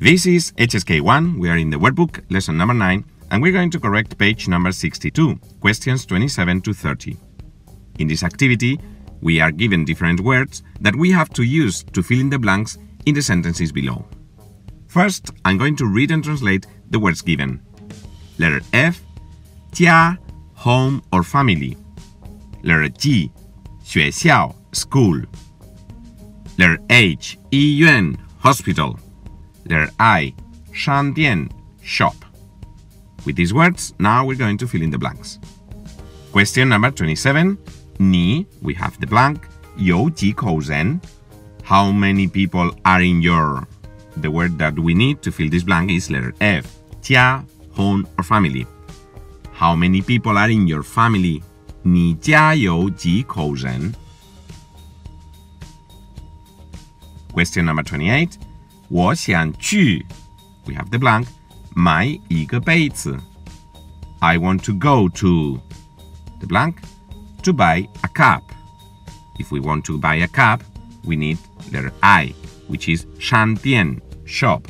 This is HSK1, we are in the workbook, lesson number 9, and we're going to correct page number 62, questions 27 to 30. In this activity, we are given different words that we have to use to fill in the blanks in the sentences below. First, I'm going to read and translate the words given. Letter F, jia, home or family. Letter G, 学校, school. Letter H, 医院, hospital letter I, Shangdian shop. With these words, now we're going to fill in the blanks. Question number 27. Ni, we have the blank. You ji zen. How many people are in your? The word that we need to fill this blank is letter F. Jia, home, or family. How many people are in your family? Ni jia you ji zen. Question number 28. 我想去 we have the blank 买一个被子 I want to go to the blank to buy a cup if we want to buy a cup we need letter I which is 商店 shop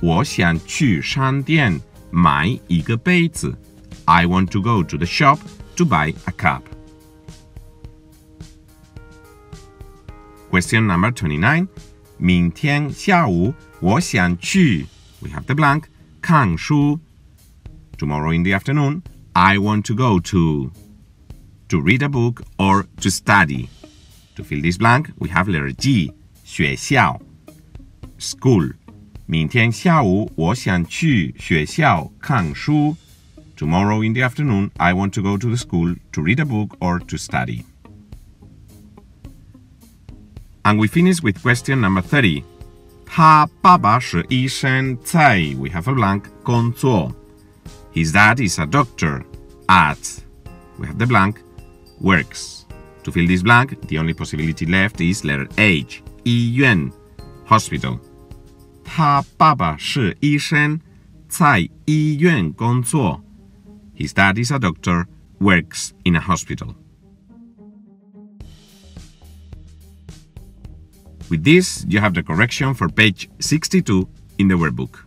我想去商店买一个被子 I want to go to the shop to buy a cup Question number 29. 明天下午我想去 we have the blank 看书 Tomorrow in the afternoon I want to go to to read a book or to study. To fill this blank we have letter G 学校 school 明天下午我想去学校看书 Tomorrow in the afternoon I want to go to the school to read a book or to study. And we finish with question number 30. 他爸爸是医生，在 we have a blank 工作。His dad is a doctor at we have the blank works. To fill this blank, the only possibility left is letter H 医院 hospital. 他爸爸是医生，在医院工作。His dad is a doctor, works in a hospital. With this, you have the correction for page 62 in the workbook.